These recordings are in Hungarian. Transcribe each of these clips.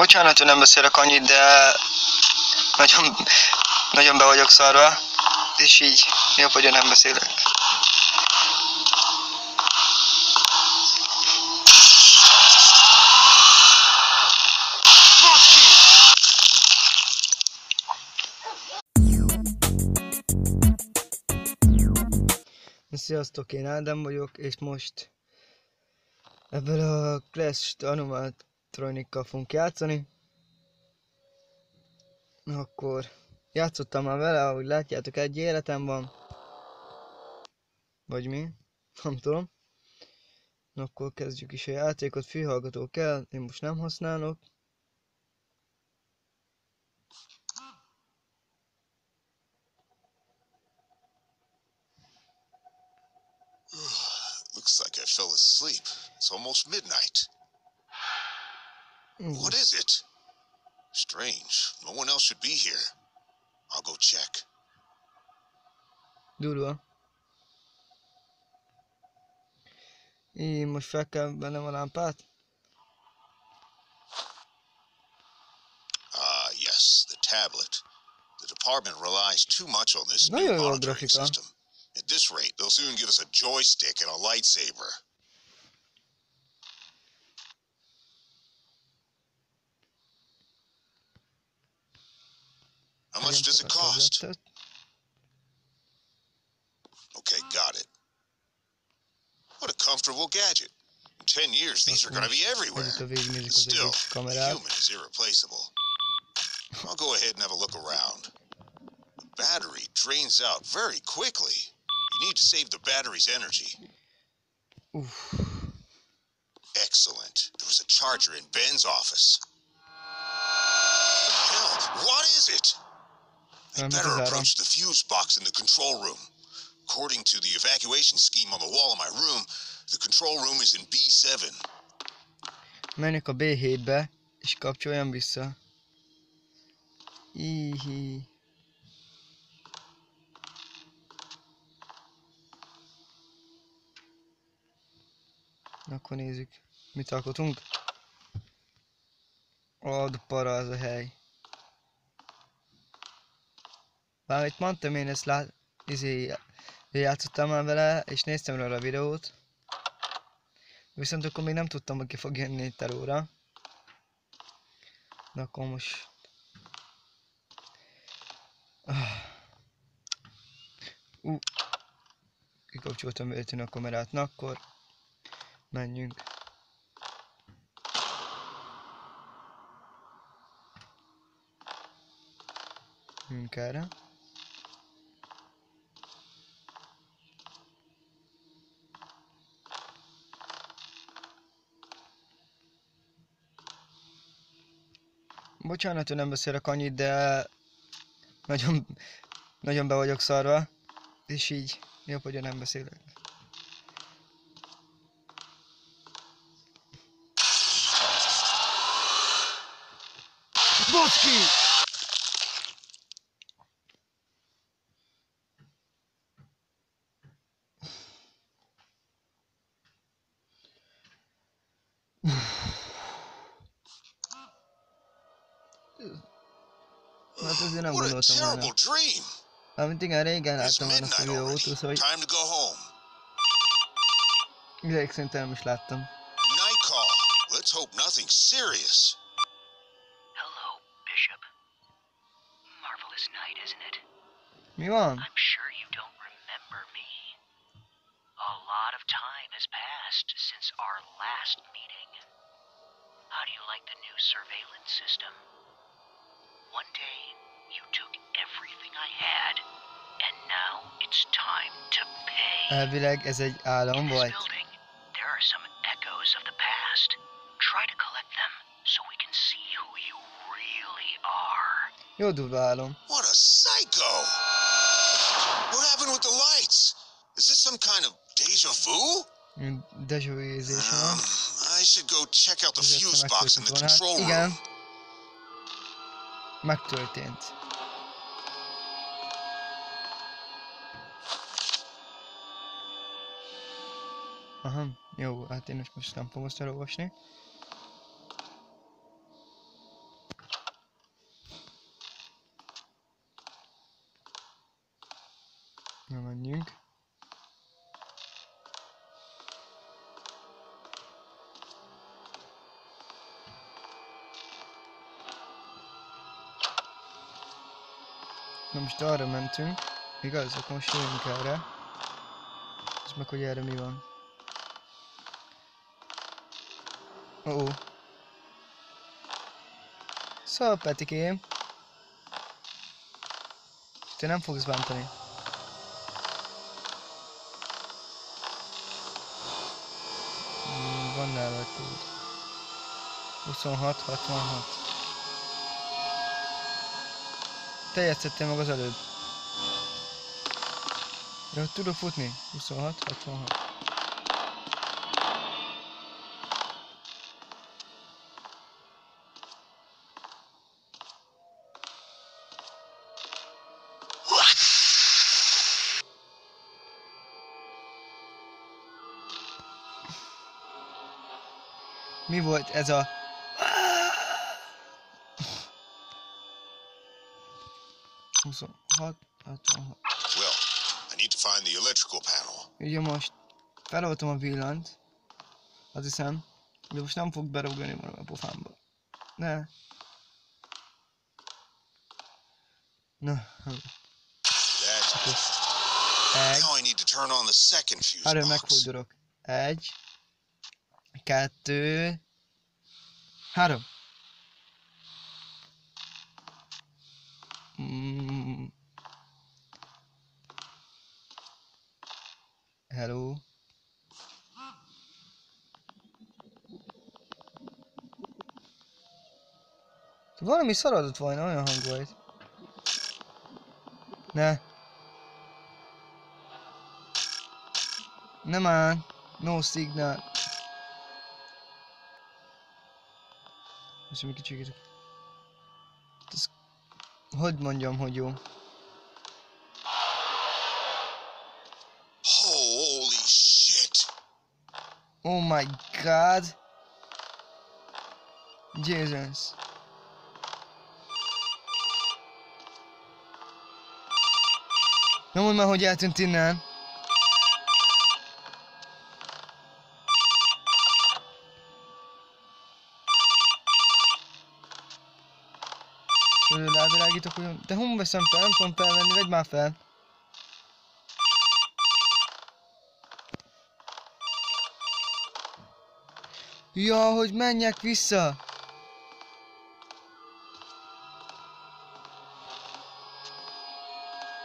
Bocsánat, hogy nem beszélek annyit, de nagyon, nagyon be vagyok szarva, és így jobb, hogy nem beszélek. Sziasztok, én Ádám vagyok, és most ebből a Clash Animatronikkal fogunk játszani. Akkor játszottam már vele, ahogy látjátok, egy életem van. Vagy mi? Nem tudom. Akkor kezdjük is a játékot, fülhallgató kell, én most nem használok. Looks like I fell asleep. It's almost midnight. What is it? Strange. No one else should be here. I'll go check. Durva. Így most fel kell vennem a lámpát. Ah, yes, the tablet. The department relies too much on this Nagyon new monitoring system. At this rate, they'll soon give us a joystick and a lightsaber. How much does it cost? Okay, got it. What a comfortable gadget. In 10 years, these are going to be everywhere. Ezut a végignézik az Still, kamerát. human is irreplaceable. I'll go ahead and have a look around. The battery drains out very quickly. You need to save the battery's energy. Excellent. There was a charger in Ben's office. Hell, what is it? They Nem better approach um the fuse box in the control room. According to the evacuation scheme on the wall of my room, the control room is in B7. Menjek a B7-be, és kapcsoljam vissza. Ihi. Akkor nézzük, mit alkotunk. Ad para az a hely. Bármit mondtam, én ezt lát... Izé, játszottam már vele, és néztem róla a videót. Viszont akkor még nem tudtam, hogy ki fog jönni telóra. De akkor most... Ah. Ú. Kikapcsoltam véletlenül a kamerát, na akkor... Menjünk. Menjünk erre. Bocsánat, hogy nem beszélek annyit, de nagyon, nagyon be vagyok szarva, és így jobb, hogy nem beszélek. Bocski! Hát azért What a gondoltam volna. terrible dream. Mármint igen, régen It's láttam már azt a midnight already. Time to go home. ideig szerintem nem is láttam. Night call. Let's hope nothing serious. Hello, Bishop. Marvelous night, isn't it? Mi van? I'm sure you don't remember me. A lot of time has passed since our last meeting. How do you like the new surveillance system? One day, you took everything I had, and now it's time to pay. Elvileg ez egy álom In this volt. building, there are some echoes of the past. Try to collect them so we can see who you really are. Jó durva álom. What a psycho! What happened with the lights? Is this some kind of deja vu? Deja vu érzésem van. Um, I should go check out the fuse box in the megtörtént volna. control Hát, room. igen. Megtörtént. Aha, jo, a ty neskočil tam polostarou vlastně. Namadník. Vamos dar momentum. Igaz, eu confio em cara. Mas a colher, amigo. -oh. Szóval Petikém. Te nem fogsz bántani. Mm, Van nálad kód. 26, 66. Te játszottél meg az előbb. De hogy tudok futni? 26, 66. Mi volt ez a... Huszonhat, 66. Well, I need to find the electrical panel. Ugye most feloltom a villant. Azt hiszem. De most nem fog berúgani valami a pofámba. Ne. Na, hm. That's egy. Now I need to turn on the second fuse Erről box. megfordulok. Egy. Kettő. Három. Mm. Hello. Valami szaladott volna, olyan hang volt. Ne. Nem áll. No signal. Most egy kicsit. Ez... Hogy mondjam, hogy jó? Holy shit! Oh my god! Jesus. Nem mondd már, hogy eltűnt innen. Elvilágítok, hogy... De hon veszem fel? Nem tudom felvenni, vegy már fel. Ja, hogy menjek vissza.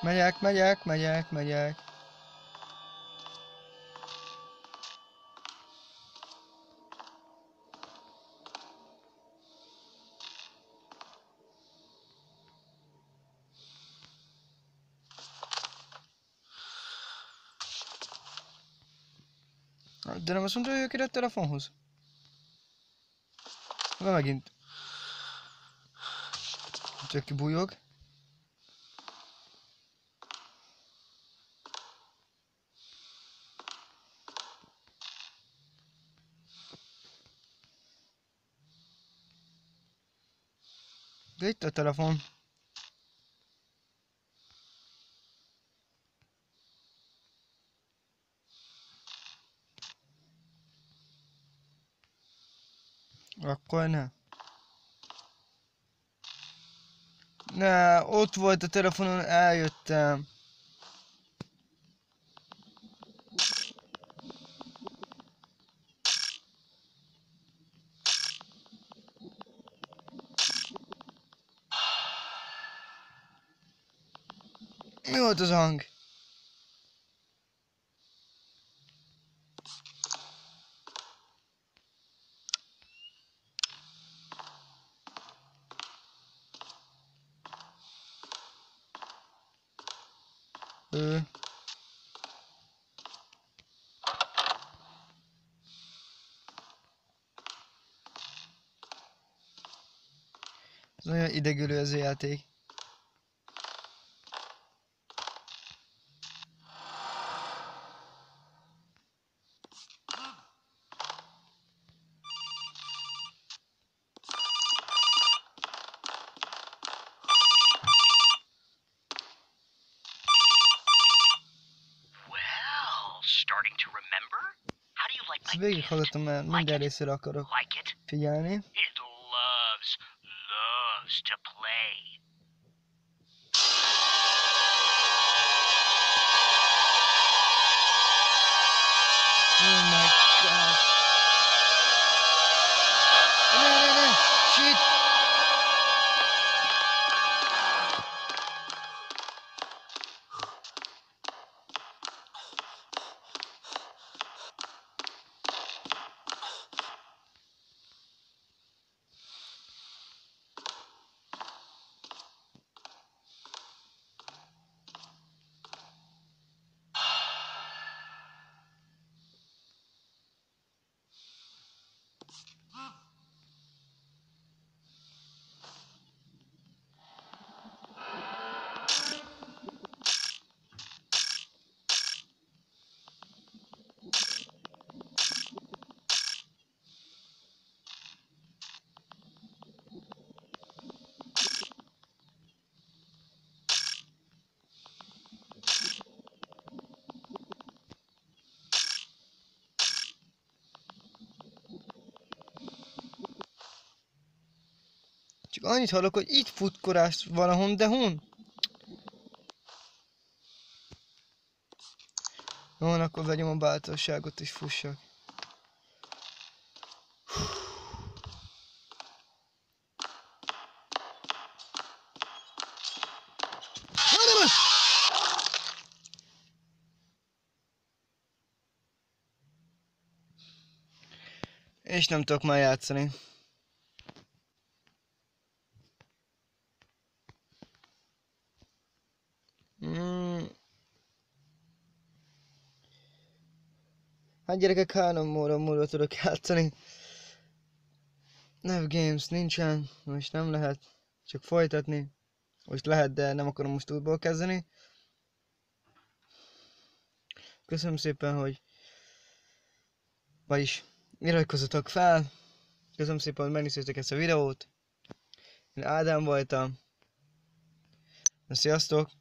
Megyek, megyek, megyek, megyek. De nem azt mondta, hogy ő kijött telefonhoz? Na megint. Csak kibújog. De itt a telefon. Akkor ne. Ne, ott volt a telefonon, eljöttem. Mi volt az hang? Ö... Ez olyan idegülő ez a játék. Ezt végighallgatom, mert minden részére akarok figyelni. It loves, loves to play. Csak annyit hallok, hogy itt futkorás valahon, de hon? Jó, akkor vegyem a bátorságot és fussak. És nem tudok már játszani. Hát gyerekek, három óra múlva tudok játszani. Nev Games nincsen, most nem lehet csak folytatni. Most lehet, de nem akarom most újból kezdeni. Köszönöm szépen, hogy vagyis iratkozzatok fel. Köszönöm szépen, hogy megnéztétek ezt a videót. Én Ádám voltam. Sziasztok!